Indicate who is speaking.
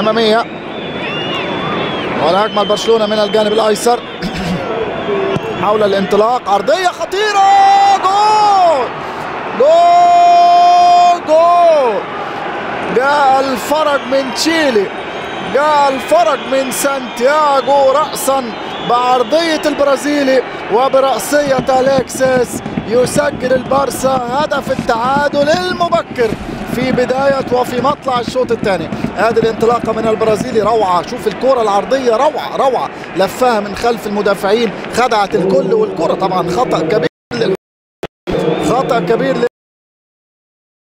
Speaker 1: الأمامية. والهجمه برشلونة من الجانب الأيسر. حول الانطلاق. عرضيه خطيرة. جول! جول! جول! جاء الفرج من تشيلي. جاء الفرج من سانتياغو رأسا بعرضية البرازيلي وبرأسية أليكسيس يسجل البارسا هدف التعادل المبكر في بداية وفي مطلع الشوط الثاني. هذه الانطلاقة من البرازيلي روعة. شوف الكرة العرضية روعة روعة. لفها من خلف المدافعين خدعت الكل والكرة طبعا خطأ كبير خطأ كبير